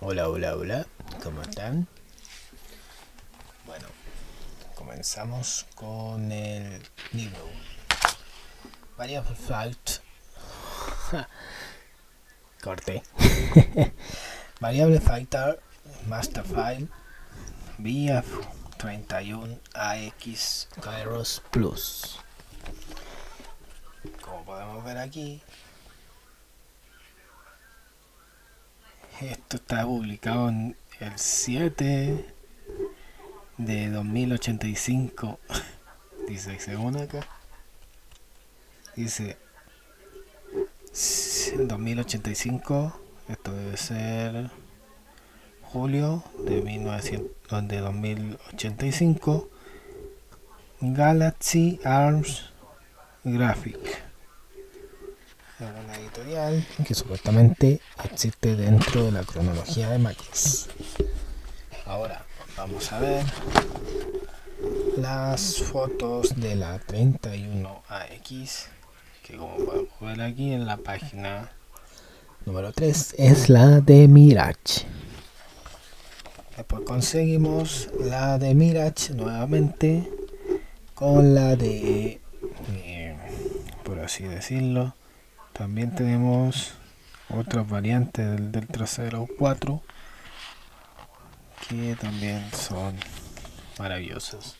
Hola, hola, hola, ¿cómo están? Bueno, comenzamos con el libro Variable Fact. Corte. Variable Factor Master File VF31AX Kairos Plus. Como podemos ver aquí, Esto está publicado en el 7 de 2085. Dice, según acá. Dice 2085. Esto debe ser julio de, 1900, de 2085. Galaxy Arms Graphic una editorial que supuestamente existe dentro de la cronología de Macros. Ahora vamos a ver las fotos de la 31AX que como podemos ver aquí en la página número 3 es la de Mirage. Después conseguimos la de Mirage nuevamente con la de, eh, por así decirlo, también tenemos otras variantes del Delta 04 que también son maravillosas.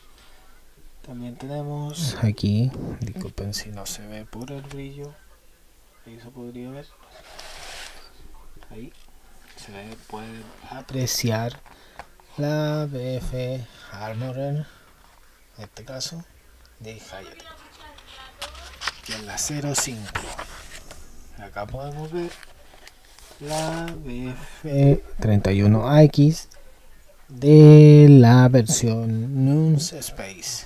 También tenemos aquí, disculpen si no se ve por el brillo, ahí se podría ver, ahí se puede apreciar la BF Armorer, en este caso de Hayate, que es la 05 acá podemos ver la BF31AX de la versión Nuns Space.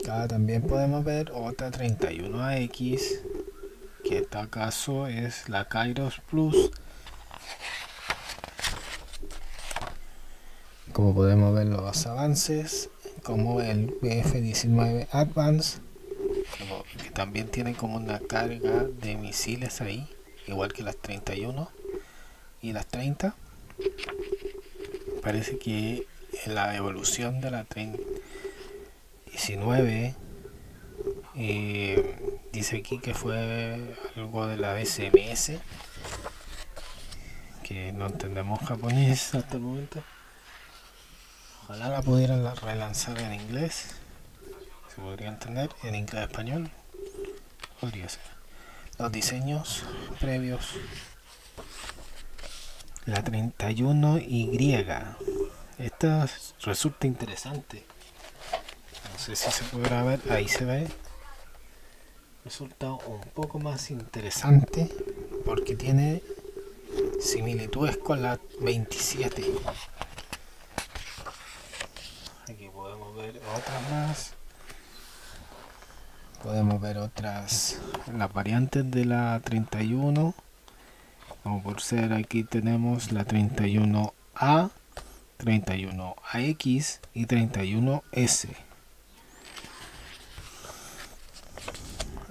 Acá también podemos ver otra 31AX que en este caso es la Kairos Plus. Como podemos ver los avances como el BF-19 Advance, que también tiene como una carga de misiles ahí, igual que las 31 y las 30. Parece que la evolución de la 19 eh, dice aquí que fue algo de la SMS, que no entendemos japonés hasta el momento. Ojalá la pudieran relanzar en inglés. Se podría entender en inglés español. Podría ser. Los diseños previos. La 31Y. Esta resulta interesante. No sé si se podrá ver. Ahí se ve. Resulta un poco más interesante porque tiene similitudes con la 27 podemos ver otras más. Podemos ver otras las variantes de la 31 como por ser aquí tenemos la 31A 31AX y 31S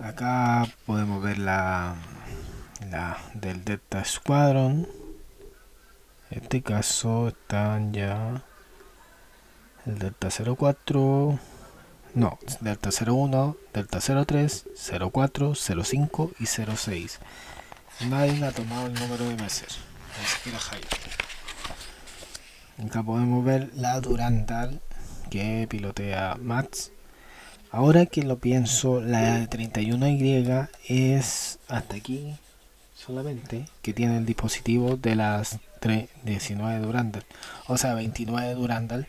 acá podemos ver la, la del Delta Squadron. En este caso están ya el delta 04, no, delta 01, delta 03, 04, 05 y 06. Nadie ha tomado el número de Messer, ni siquiera Jaime. Acá podemos ver la Durandal que pilotea Max. Ahora que lo pienso, la 31Y es hasta aquí solamente que tiene el dispositivo de las 19 Durandal, o sea 29 Durandal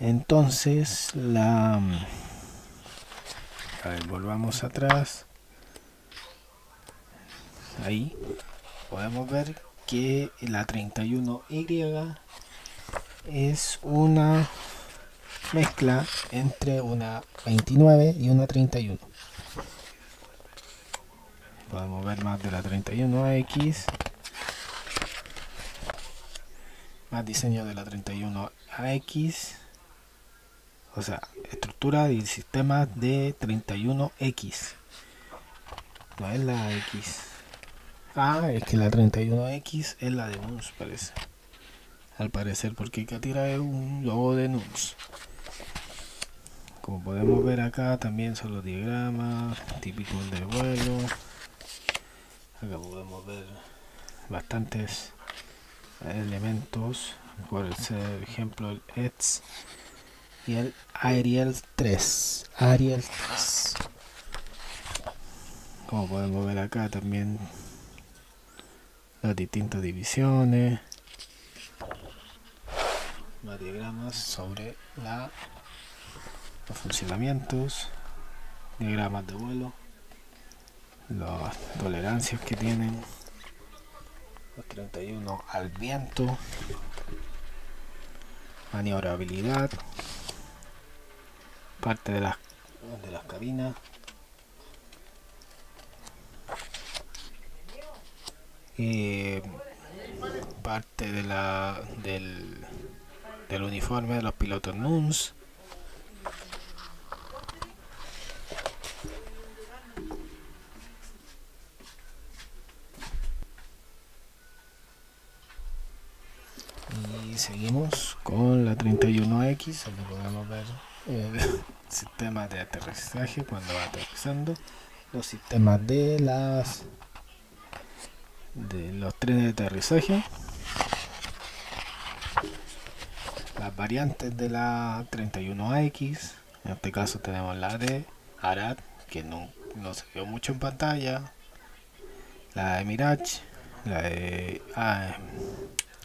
entonces la a ver, volvamos atrás. Ahí podemos ver que la 31Y es una mezcla entre una 29 y una 31 podemos ver más de la 31X más diseño de la 31AX o sea, estructura y sistema de 31X. No es la X, Ah, es que la 31X es la de NUNS, parece. Al parecer, porque Katira es un logo de NUNS. Como podemos ver acá, también son los diagramas típicos del vuelo. Acá podemos ver bastantes elementos, por ejemplo el ETS y el Ariel 3. Ariel 3. Como podemos ver acá también las distintas divisiones, más diagramas sobre la, los funcionamientos, diagramas de vuelo, las tolerancias que tienen, los 31 al viento, maniobrabilidad, parte de las, de las cabinas, Eh, parte de la, del, del uniforme de los pilotos NUNS. Y seguimos con la 31X, podemos ver. El sistema de aterrizaje cuando va aterrizando, los sistemas de las de los trenes de aterrizaje las variantes de la 31AX en este caso tenemos la de Arad que no, se vio mucho en pantalla la de Mirage la de ah,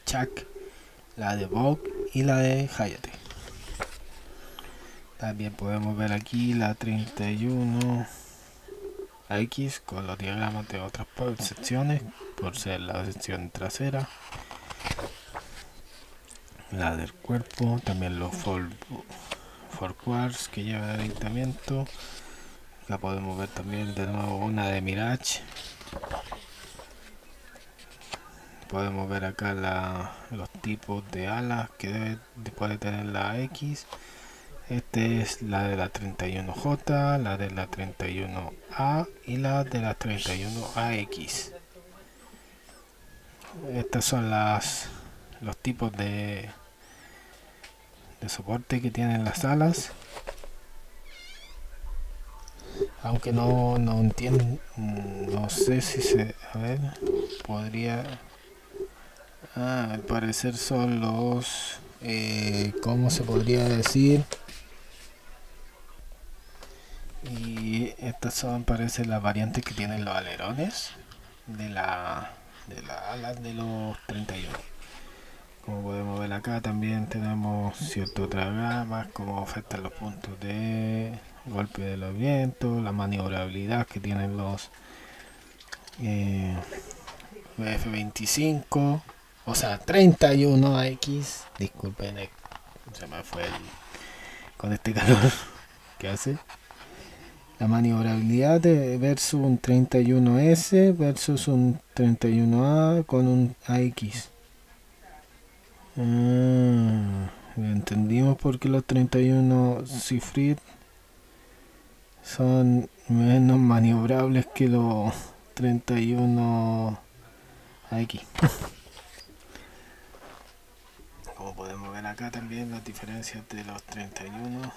Chuck la de Vogue y la de Hayate también podemos ver aquí la 31 X con los diagramas de otras secciones por ser la sección trasera. La del cuerpo también los quartz que lleva el ayuntamiento. La podemos ver también de nuevo una de Mirage. Podemos ver acá los tipos de alas que debe, puede tener la X este es la de la 31J, la de la 31A y la de la 31AX. Estas son las los tipos de, de soporte que tienen las alas. Aunque no, no entiendo, no sé si se, a ver, podría, ah, al parecer son los, eh, ¿cómo se podría decir? Estas son parece las variantes que tienen los alerones de la de las alas de los 31 como podemos ver acá también tenemos cierto más como afectan los puntos de golpe de los vientos la maniobrabilidad que tienen los eh, F25 o sea 31X disculpen eh, se me fue con este calor que hace la maniobrabilidad de versus un 31S versus un 31A con un AX. Ah, entendimos por qué los 31 Cifrid son menos maniobrables que los 31 AX. Como podemos ver acá también las diferencias de los 31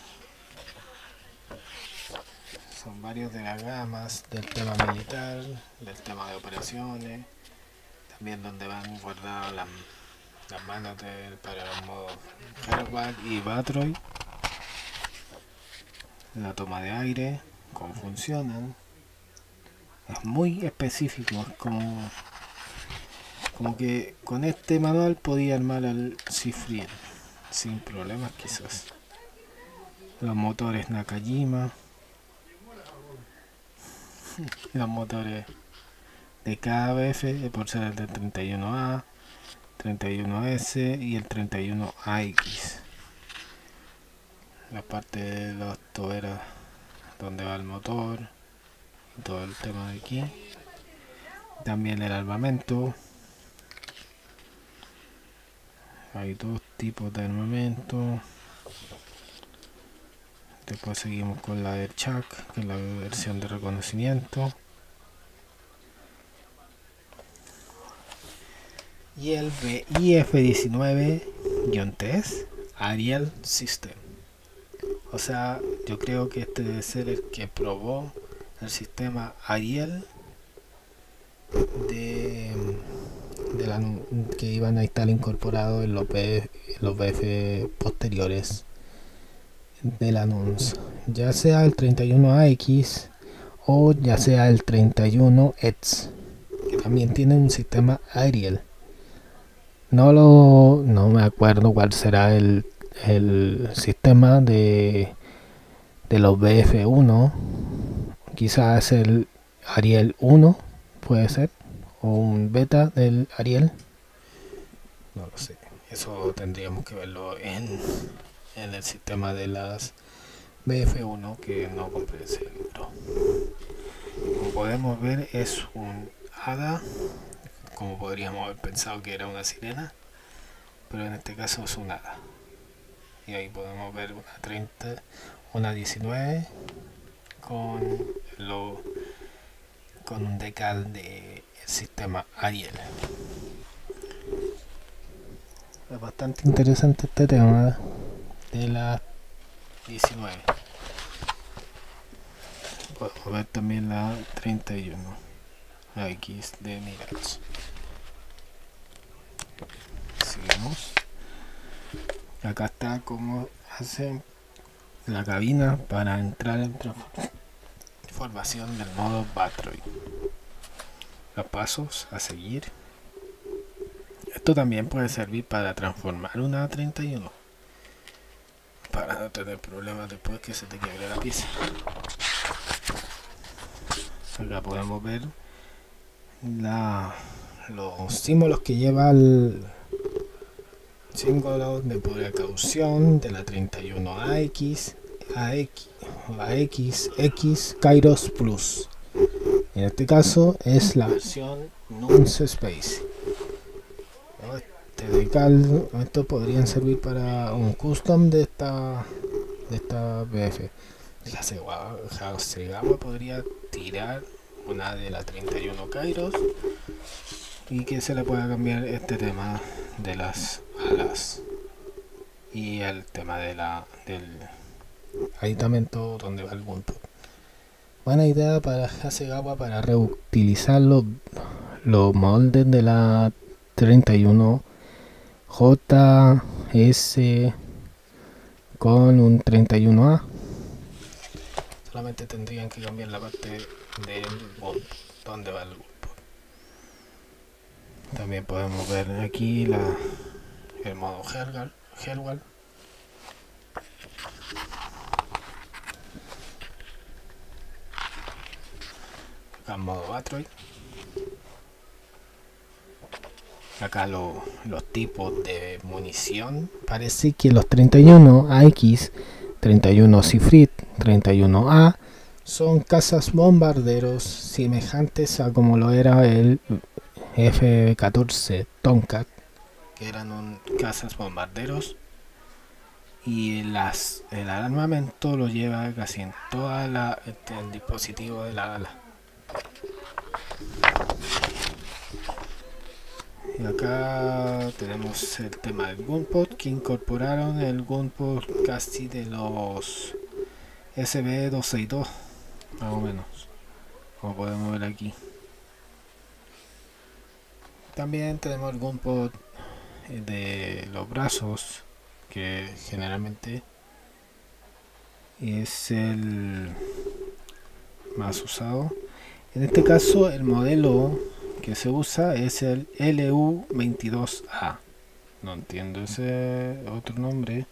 son varios de las gamas del tema militar, del tema de operaciones, también donde van guardadas las, manos para los modos Hardware y Batroid, la toma de aire, cómo funcionan, es muy específico, es como, como que con este manual podía armar al Cifriel sin problemas quizás. Los motores Nakajima los motores de KBF por ser el del 31A, 31S y el 31AX. La parte de los toberas donde va el motor todo el tema de aquí. También el armamento. Hay dos tipos de armamento. Después seguimos con la del Chuck, que es la versión de reconocimiento. y el IF19-3 Ariel System. O sea, yo creo que este debe ser el que probó el sistema Ariel de, que iban a estar incorporados en los, los BF posteriores del anuncio, ya sea el 31AX o ya sea el 31ETS, que también tiene un sistema Ariel. No lo no me acuerdo cuál será el, el sistema de, de los BF1. Quizás el Ariel 1 puede ser o un beta del Ariel. No lo sé. Eso tendríamos que verlo en, en el sistema de las BF1 que no compré ese libro. Como podemos ver es un hada como podríamos haber pensado que era una sirena, pero en este caso es un hada. Y ahí podemos ver una 30, una 19 con lo con un decal del sistema Ariel. Es bastante interesante este tema de la 19. Podemos ver también la 31. X de Mirage. Seguimos. Acá está como hace la cabina para entrar en transformación del modo Batroid. Los pasos a seguir. Esto también puede servir para transformar una A31 no tener problemas después que se te quiebre la pieza. Acá podemos ver la, los símbolos que lleva el símbolo de precaución de la 31AX, AX, AX, X Kairos Plus. En este caso es la versión Nunce Space. Este decal, estos podrían servir para un custom de esta de esta BF. Hasegawa podría tirar una de la 31 Kairos y que se le pueda cambiar este tema de las alas. Y el tema de la del aditamento donde va el punto buena idea para Hasegawa para reutilizar los, los moldes de la 31 JS con un 31A solamente tendrían que cambiar la parte del bot donde va el grupo también podemos ver aquí el modo Hellwall. Acá el modo Batroid acá lo, los tipos de munición parece que los 31 AX 31 Cifrit 31A son cazas bombarderos semejantes a como lo era el F-14 Tomcat, que eran un cazas bombarderos y las, el armamento lo lleva casi en todo el dispositivo de la ala. Y acá tenemos el tema del Gunpod que incorporaron el Gunpod casi de los SB262 más o menos como podemos ver aquí. También tenemos el gunpod de los brazos que generalmente es el más usado. En este caso el modelo que se usa es el LU22A no entiendo ese otro nombre.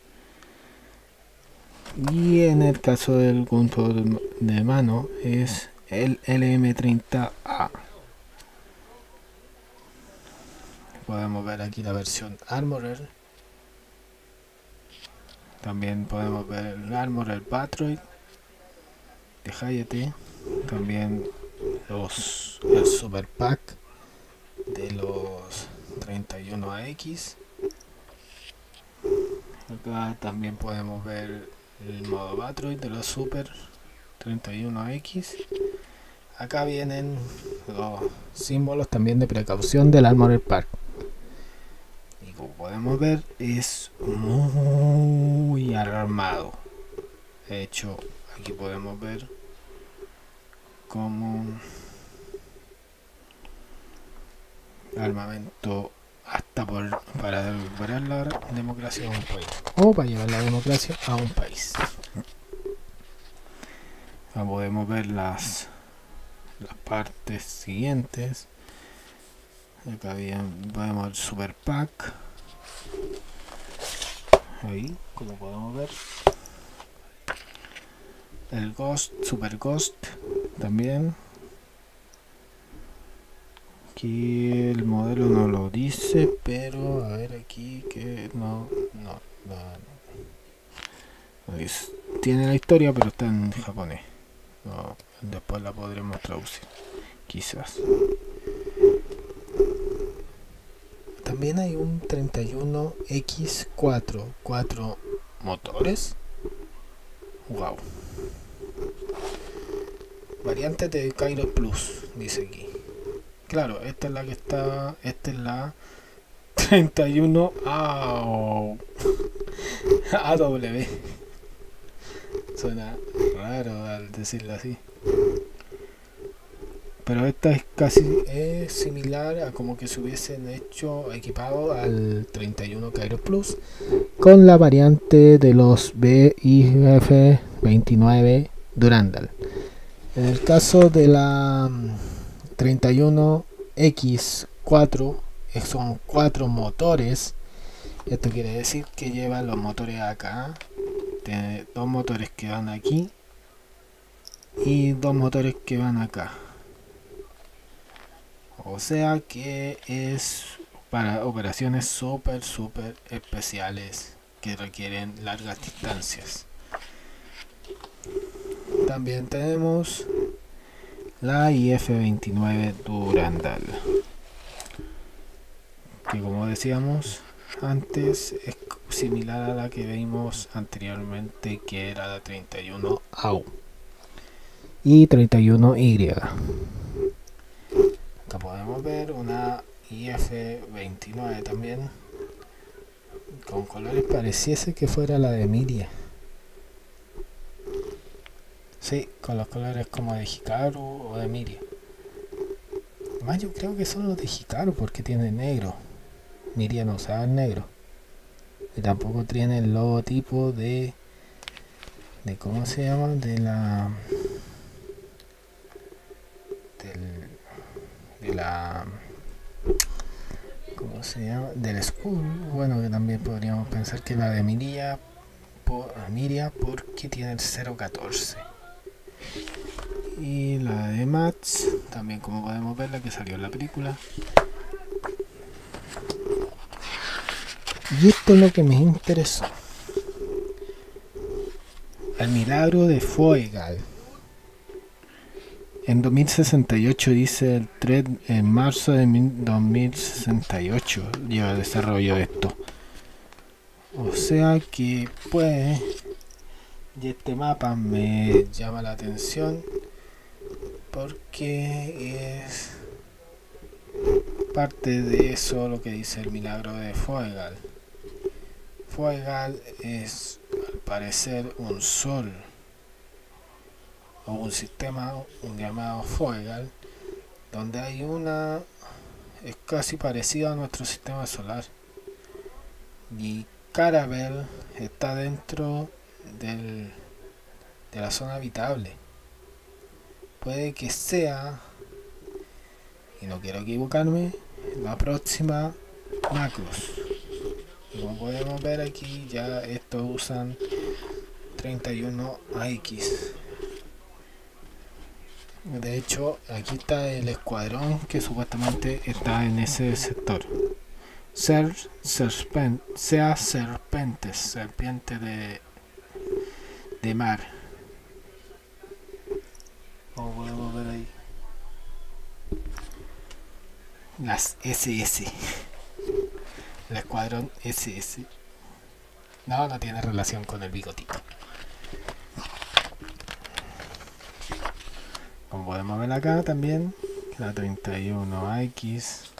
Y en el caso del control de mano es el LM30A podemos ver aquí la versión Armorer. También podemos ver el Armorer Patroid de Hayate. También los el Super Pack de los 31AX acá también podemos ver el modo Batroid de los Super 31X. Acá vienen los símbolos también de precaución del Armored Park. podemos ver es muy armado de hecho aquí podemos ver como armamento hasta por, para recuperar la democracia a un país. O para llevar la democracia a un país. Podemos ver las las partes siguientes. Acá bien podemos ver super pack ahí como podemos ver. El ghost super ghost también aquí el modelo no lo dice pero a ver aquí que no no, no, tiene la historia pero está en japonés. Después la podremos traducir quizás. También hay un 31X4 4 motores. Wow variante de Cairo Plus dice aquí claro esta es la que está esta es la 31 AW suena raro al decirlo así. Pero esta es casi es similar a como que se hubiesen hecho equipado al 31 Cairo Plus con la variante de los BIF 29 Durandal. En el caso de la 31 mm, X4 eh, son cuatro motores. Esto quiere decir que lleva los motores acá tiene dos motores que van aquí y dos motores que van acá. O sea que es para operaciones súper súper especiales que requieren largas distancias. También tenemos la IF-29 Durandal que como decíamos antes es similar a la que vimos anteriormente que era la 31 AU y 31Y Acá podemos ver una IF29 también. Con colores pareciese que fuera la de Miria. Sí, con los colores como de Hikaru o de Miria. Más yo creo que son los de Hikaru porque tiene negro. Miria no usaba negro. Y tampoco tiene el logotipo de... de ¿Cómo se llama? De la... Del de la ¿cómo se llama? del school bueno que también podríamos pensar que la de Miria por, Miria porque tiene el 014 y la de Mats también como podemos ver la que salió en la película. Y esto es lo que me interesó. El milagro de Foegal. En 2068 dice el thread en marzo de 2068 lleva desarrollo esto. O sea que pues y este mapa me llama la atención porque es parte de eso lo que dice el milagro de Fuegal. Fuegal es al parecer un sol o un sistema un llamado Foegal donde hay una es casi parecido a nuestro sistema solar y Carabel está dentro del, de la zona habitable puede que sea y no quiero equivocarme la próxima Macros como podemos ver aquí ya estos usan 31 AX de hecho, aquí está el escuadrón que supuestamente está en ese sector. Ser, serpent, sea serpentes, serpiente de, de mar. Como podemos ver ahí. Las SS. El escuadrón SS. No, no tiene relación con el bigotito. como podemos ver acá también la 31X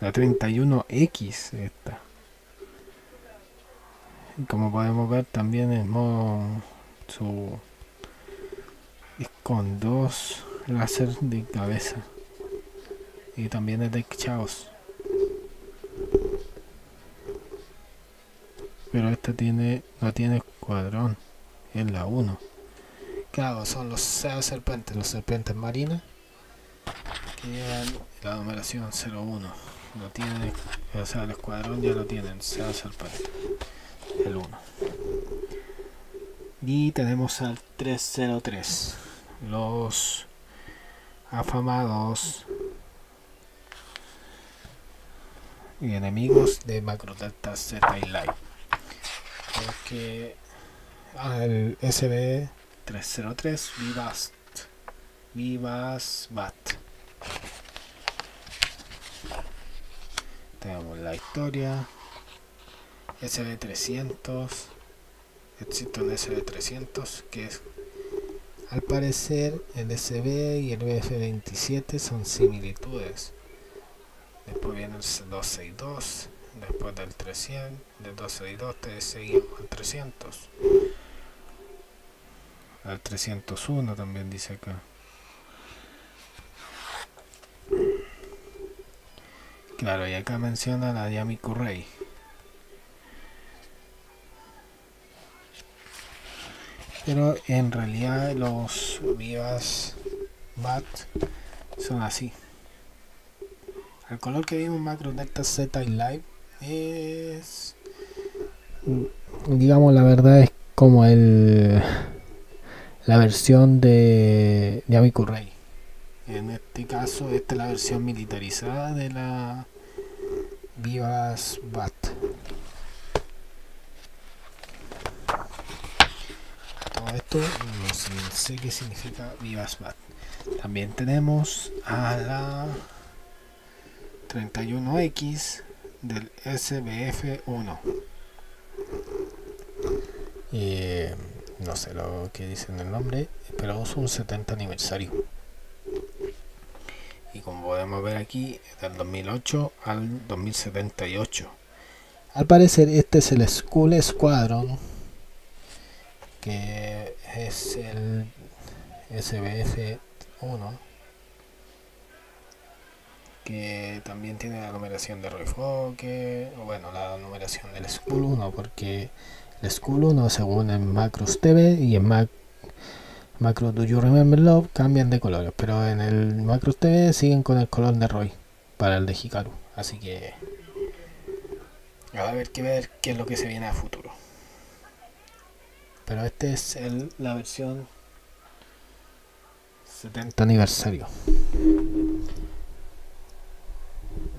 La 31X esta. Y como podemos ver también el modo su con dos láser de cabeza y también es de Chaos. Pero esta tiene no tiene escuadrón es la 1 claro son los SEA serpentes los serpentes marinas que la numeración 01 no tiene o sea el escuadrón ya lo tienen SEA serpente el 1 y tenemos al 303 los afamados y enemigos de Macrodelta Z y Light. Porque al SB 303 Vivast Vivas Bat. Tenemos la historia. SB 300 existe un SB300 que es al parecer el SB y el BF27 son similitudes. Después viene el 262 después del 300 del 262 te seguimos al 300 al 301 también dice acá. Claro y acá menciona la Yami Rey pero en realidad los vivas bat son así. El color que vimos macro delta z y live. Es digamos la verdad es como el la versión de Rey. En este caso esta es la versión militarizada de la Vivas Bat esto no sé, qué significa Vivasbat. También tenemos a la 31X del SBF1. Y no sé lo que dice en el nombre, pero es un 70 aniversario. Y como podemos ver aquí, del 2008 al 2078. Al parecer este es el School Squadron que es el SBF 1 que también tiene la numeración de Roy Fokke, o bueno, la numeración del School 1 porque el School 1 según en Macros TV y en Mac Macro Do You Remember Love cambian de colores, pero en el Macros TV siguen con el color de Roy para el de Hikaru, así que a ver qué ver qué es lo que se viene a futuro pero este es el, la versión 70 aniversario.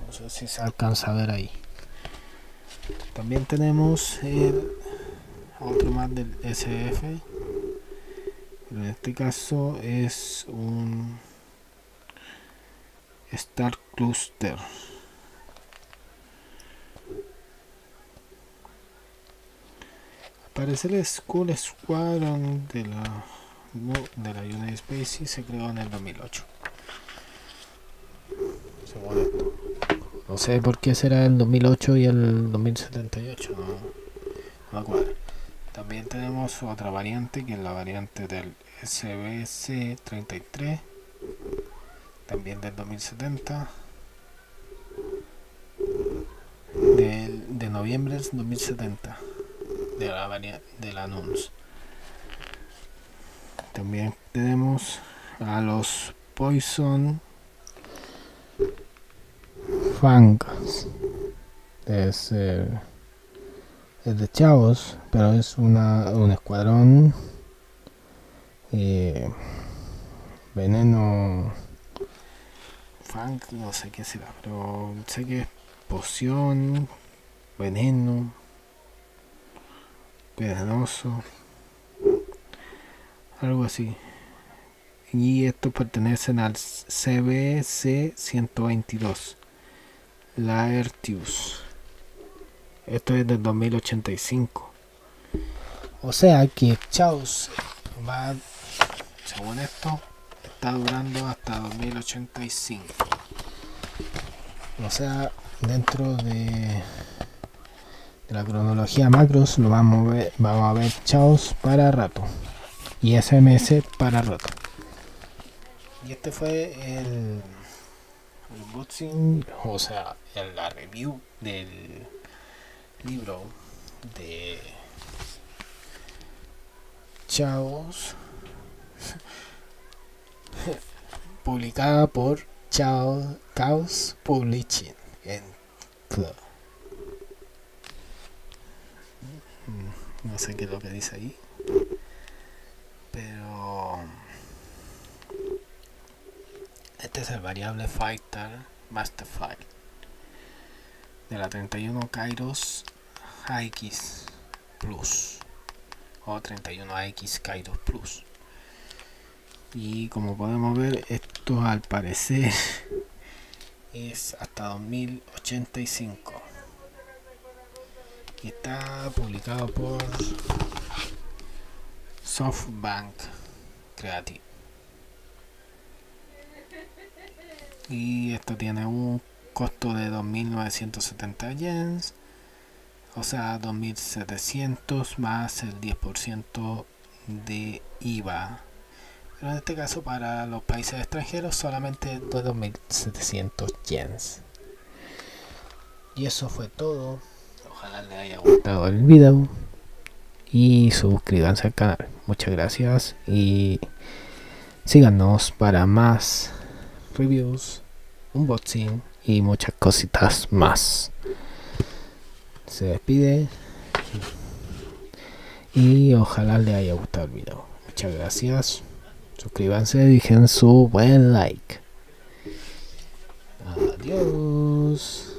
No sé si se alcanza a ver ahí. También tenemos el otro más del SF en este caso es un Star Cluster parecer el School Squadron de la, de la United Space se creó en el 2008. Según esto. No sé por qué será el 2008 y el 2078, no, no acuerdo. También tenemos otra variante que es la variante del SBC 33, también del 2070, de, de noviembre del 2070 de la de la NUNS. También tenemos a los Poison Fangs. Es, es de chavos, pero es una, un escuadrón eh, veneno Fang, no sé qué será, pero sé que es poción, veneno pedanoso algo así. Y estos pertenecen al CBC 122 Laertius esto es del 2085 o sea que Chaos va según esto está durando hasta 2085 o sea dentro de, de la cronología macros lo vamos a ver, vamos a ver chaos para rato y SMS para rato. Y este fue el, el unboxing, o sea, la review del libro de Chaos publicada por Chao, Chaos Publishing en Club. No sé qué es lo que dice ahí, pero este es el variable Fighter Master File de la 31 Kairos AX Plus o 31 AX Kairos Plus. Y como podemos ver esto al parecer es hasta 2085 y está publicado por SoftBank Creative y esto tiene un costo de 2.970 yens o sea 2.700 más el 10% de IVA pero en este caso para los países extranjeros solamente 2.700 yens. Y eso fue todo. Ojalá les haya gustado el video. Y suscríbanse al canal. Muchas gracias. Y síganos para más reviews, unboxing y muchas cositas más. Se despide. Y ojalá les haya gustado el video. Muchas gracias. Suscríbanse, dejen su buen like. Adiós.